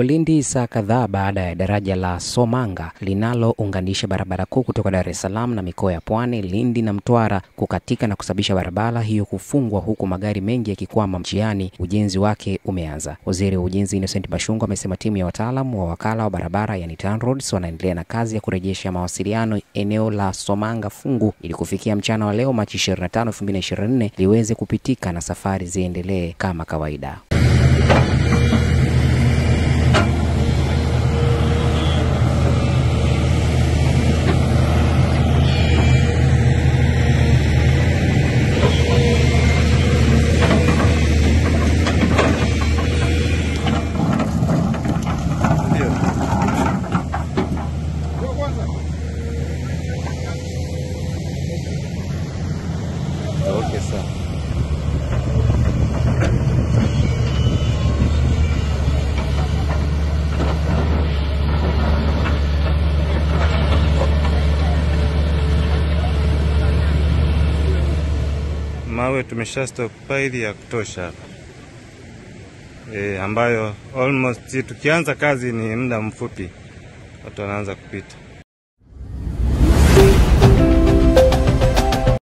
Huko Lindi, saa kadhaa baada ya daraja la Somanga linalounganisha barabara kuu kutoka Dar es Salaam na mikoa ya Pwani, Lindi na Mtwara kukatika na kusababisha barabara hiyo kufungwa huku magari mengi yakikwama njiani, ujenzi wake umeanza. Waziri wa Ujenzi Innocent Bashungwa amesema timu ya wataalamu wa wakala wa barabara yani TANROADS wanaendelea na kazi ya kurejesha mawasiliano eneo la Somanga fungu ili kufikia mchana wa leo Machi 25, 2024 liweze kupitika na safari ziendelee kama kawaida. Mawe tumesha stockpile ya kutosha e, ambayo almost tukianza kazi ni muda mfupi watu wanaanza kupita.